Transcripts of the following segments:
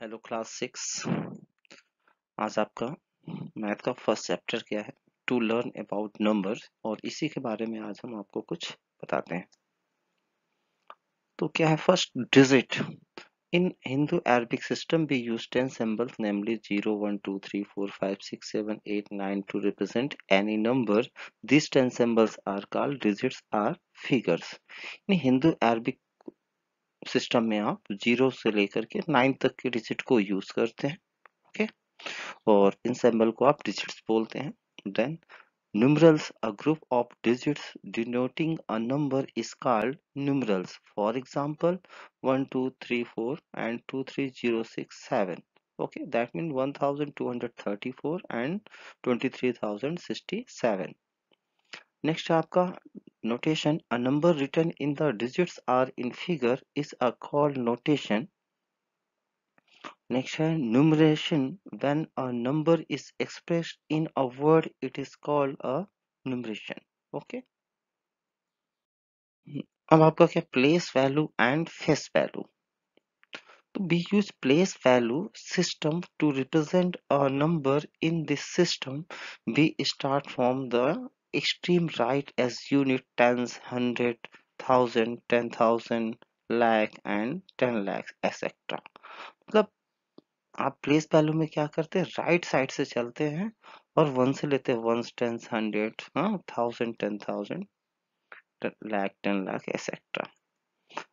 Hello class six आज आपका math का फ़र्स्ट चैप्टर क्या है? टू लर्न अबाउट नंबर और इसी के बारे में आज हम आपको कुछ बताते हैं। तो क्या है first digit in Hindu Arabic system we use ten symbols namely zero one two three four five six seven eight nine to represent any number this ten symbols are called digits or figures in Hindu Arabic system में आप zero से लेकर के nine तक के digit को use करते हैं ओके और इन सिंबल को आप डिजिट्स बोलते हैं then numerals a group of digits denoting a number is called numerals for example 1 2 3 4 and 2 3 0 6 7 okay that means 1234 and 23067 next आपका notation a number written in the digits are in figure is a called notation next है numeration when a number is expressed in a word it is called a numeration okay अब आपका क्या place value and face value तो we use place value system to represent a number in this system we start from the extreme right as unit tens hundred thousand ten thousand lakh and ten lakhs etc मतलब आप place value में क्या करते हैं right side से चलते हैं और वन से लेते हैं वन टेंस हंड्रेड हाँ thousand ten thousand lakh ten lakh etc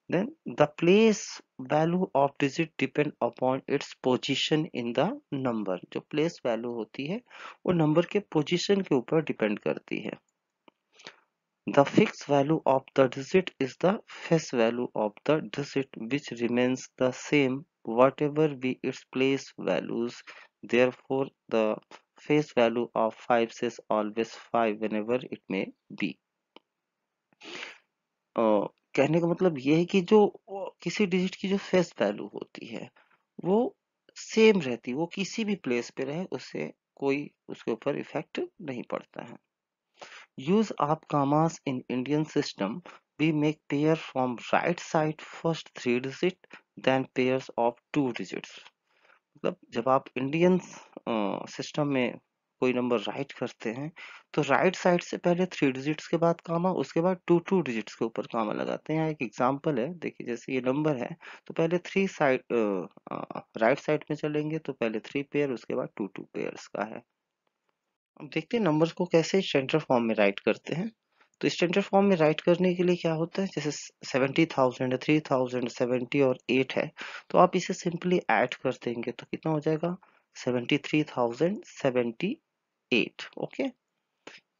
then the place value of digit depend upon its position in the number जो place value होती है वो number के position के ऊपर depend करती है the fixed value of the digit is the face value of the digit which remains the same whatever be its place values therefore the face value of 5 is always 5 whenever it may be uh, कहने का मतलब ये है कि जो किसी digit की जो फेस वैल्यू होती है, वो सेम रहती है, वो किसी भी प्लेस पे रहे, उससे कोई उसके ऊपर इफ़ेक्ट नहीं पड़ता है। Use of commas in Indian system we make pair from right side first three digit then pairs of two digits मतलब जब आप इंडियन सिस्टम में कोई नंबर राइट करते हैं तो राइट साइड से पहले थ्री डिजिट्स के बाद कामा उसके बाद टू टू डिजिट्स के ऊपर कामा लगाते हैं। एक एग्जांपल है, देखिए जैसे ये नंबर है तो पहले थ्री साइड राइट साइड में चलेंगे तो पहले थ्री पेयर, उसके बाद टू टू पेयर्स का है। अब देखते हैं नंबर को कैसे स्टैंडर्ड फॉर्म में राइट करते हैं। तो स्टैंडर्ड फॉर्म में राइट करने के लिए क्या होता है, जैसे seventy thousand three thousand seventy और एट है तो आप इसे सिंपली ऐड कर देंगे तो कितना हो जाएगा? Seventy three thousand seventy eight, okay?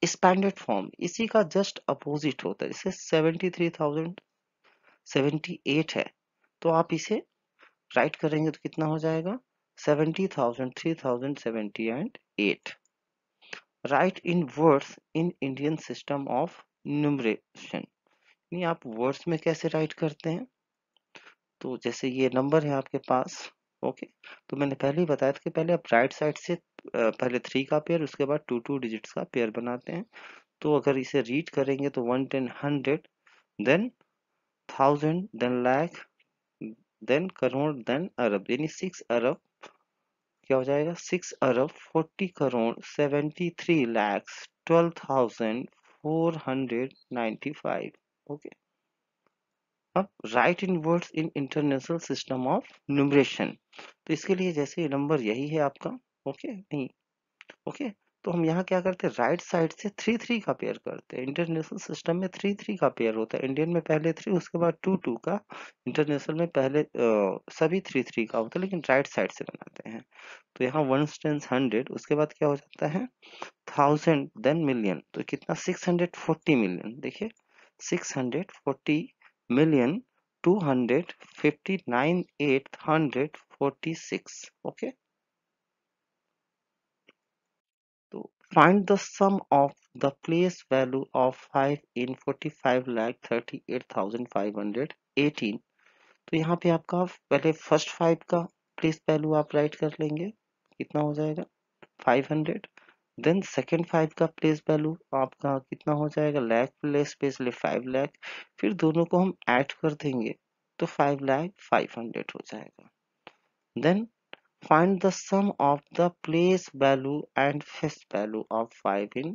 Standard form इसी का जस्ट अपोजिट होता है। जैसे seventy three thousand seventy eight है। तो आप इसे राइट करेंगे तो कितना हो जाएगा? Seventy thousand three thousand seventy and eight right in words in Indian system of numeration आप वर्ड्स में कैसे राइट करते हैं? तो जैसे ये नंबर है आपके पास ओके। तो मैंने पहले ही बताया था कि पहले आप राइट साइड से पहले थ्री का पेयर उसके बाद टू टू डिजिट्स का पेयर बनाते हैं। तो अगर इसे रीड करेंगे तो one ten hundred then thousand then lakh then crore then arab, यानी सिक्स अरब, क्या हो जाएगा? Six arab forty crore seventy three lakhs twelve thousand four hundred ninety five okay. अब right in words in international system of numeration तो इसके लिए जैसे number यही है आपका ओके नहीं ओके तो हम यहाँ क्या करते हैं? राइट साइड से थ्री थ्री का पेयर करते हैं। इंटरनेशनल सिस्टम में थ्री थ्री का पेयर होता है। इंडियन में पहले थ्री उसके बाद टू टू का। इंटरनेशनल में पहले आ, सभी थ्री थ्री का होता है लेकिन राइट साइड से बनाते हैं। तो यहाँ वन स्टेंस हंड्रेड उसके बाद क्या हो जाता है? थाउज़ेंड देन मिलियन तो कितना? सिक्स मिलियन देखिए six million two hundred fifty nine eight hundred forty six okay so find the sum of the place value of 5 in 45 lakh 38,518 तो यहाँ पे आपका पहले फ़र्स्ट फाइव का प्लेस वैल्यू आप राइट कर लेंगे कितना हो जाएगा 500 देन सेकेंड फाइव का प्लेस वैल्यू आपका कितना हो जाएगा? Lakh place specially five lakh फिर दोनों को हम ऐड कर देंगे तो फाइव लैख फाइव हंड्रेड हो जाएगा। Then find the sum of the place value and face value of 5 in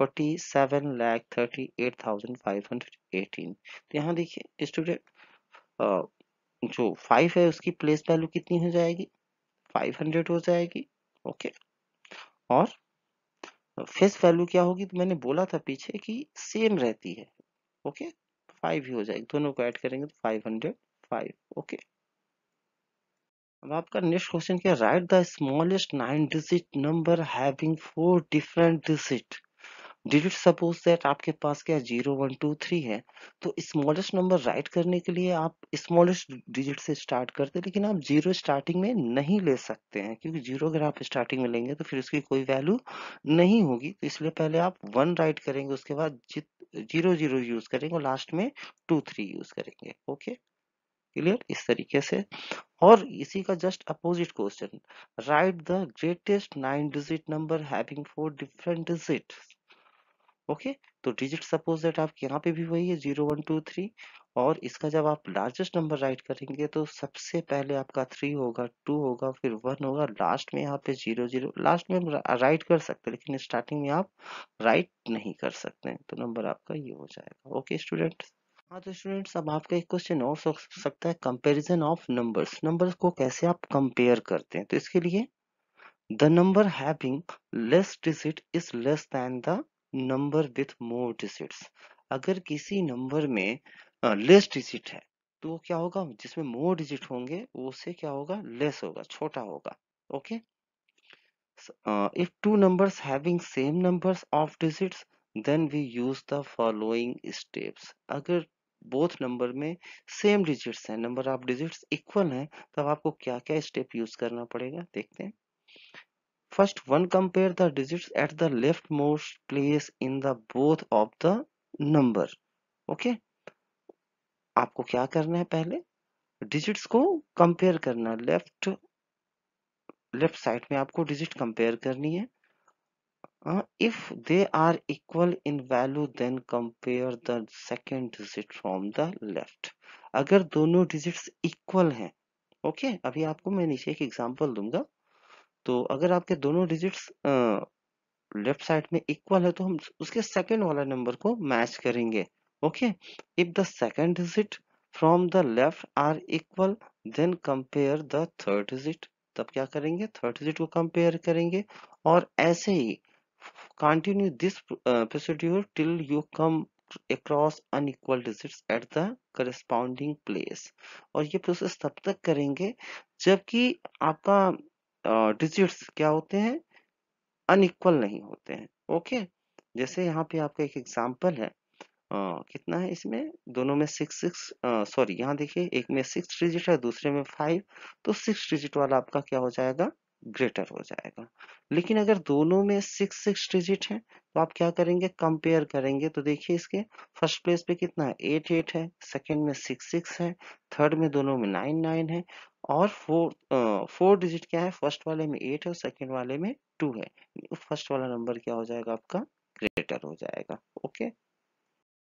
47 lakh 38,518 तो यहाँ देखिए स्टूडेंट जो फाइव है उसकी प्लेस वैल्यू कितनी हो जाएगी? 500 हो जाएगी ओके और फेस वैल्यू क्या होगी? तो मैंने बोला था पीछे कि सेम रहती है, ओके? फाइव ही हो जाएगी। दोनों को ऐड करेंगे तो फाइव हंड्रेड फाइव, ओके? अब आपका नेक्स्ट क्वेश्चन क्या write the smallest nine digit number having four different digit. Digit suppose that आपके पास क्या ज़ीरो वन टू थ्री है तो स्मॉलेस्ट नंबर राइट करने के लिए आप स्मॉलेस्ट डिजिट से स्टार्ट करते हैं, लेकिन आप ज़ीरो स्टार्टिंग में नहीं ले सकते हैं, क्योंकि ज़ीरो अगर आप स्टार्टिंग में लेंगे तो फिर उसकी कोई वैल्यू नहीं होगी। तो इसलिए पहले आप वन राइट करेंगे, उसके बाद ज़ीरो ज़ीरो यूज़ करेंगे और लास्ट में टू थ्री यूज़ करेंगे। ओके क्लियर इस तरीके से। और इसी का just opposite question write the greatest nine digit number having four different digit okay? तो डिजिट सपोज़ दैट आप यहाँ पे भी वही है ज़ीरो वन टू थ्री और इसका जब आप लार्जेस्ट नंबर राइट करेंगे तो सबसे पहले आपका थ्री होगा टू होगा, फिर वन होगा लास्ट में यहाँ पे ज़ीरो ज़ीरो लास्ट में राइट कर सकते हैं, लेकिन स्टार्टिंग में आप राइट नहीं कर सकते तो नंबर आपका ये हो जाएगा, ओके स्टूडेंट्स हाँ तो स्टूडेंट्स अब आपका एक क्वेश्चन और हो सकता है कंपैरिजन ऑफ़ नंबर्स नंबर्स को कैसे आप कंपेयर करते हैं? तो इसके लिए the number having less digit is less then the number with more digits. अगर किसी नंबर में लेस डिजिट है तो वो क्या होगा? जिसमें मोर डिजिट होंगे उससे क्या होगा? लेस होगा, छोटा होगा okay if two numbers having same numbers of digits then we use the following steps अगर बोथ नंबर में सेम डिजिट्स हैं नंबर ऑफ़ डिजिट्स इक्वल हैं, तब आपको क्या क्या स्टेप यूज़ करना पड़ेगा? देखते हैं। First, one compare the digits at the leftmost place in the both of the number. Okay? आपको क्या करना है पहले डिजिट्स को कंपेयर करना लेफ़्ट लेफ़्ट साइड में आपको डिजिट कंपेयर करनी है if they are equal in value then compare the second digit from the left अगर दोनों डिजिट्स इक्वल हैं ओके okay? अभी आपको मैं नीचे एक एग्जांपल दूँगा तो अगर आपके दोनों डिजिट्स लेफ़्ट साइड में इक्वल है तो हम उसके सेकंड वाला नंबर को मैच करेंगे okay if the second digit from the left are equal then compare the third digit तब क्या करेंगे? थर्ड डिजिट को कंपेयर करेंगे और ऐसे ही continue this procedure till you come across unequal digits at the corresponding place. और ये process तब तक करेंगे जबकि आपका डिजिट्स क्या होते हैं? अनइक्वल नहीं होते हैं ओके जैसे यहाँ पे आपका एक एग्ज़ाम्पल है आ, कितना है इसमें? दोनों में सिक्स सिक्स सॉरी यहाँ देखिए एक में सिक्स डिजिट है दूसरे में फाइव तो सिक्स डिजिट वाला आपका क्या हो जाएगा? ग्रेटर हो जाएगा। लेकिन अगर दोनों में सिक्स सिक्स डिजिट है तो आप क्या करेंगे? कंपेयर करेंगे। तो देखिए इसके फ़र्स्ट प्लेस पे कितना है? एट एट है। सेकंड में सिक्स सिक्स है। थर्ड में दोनों में नाइन नाइन है। और फोर फोर डिजिट क्या है? फ़र्स्ट वाले में एट है और सेकेंड वाले में टू है। फ़र्स्ट वाला नंबर क्या हो जाएगा? आपका ग्रेटर हो जाएगा। ओके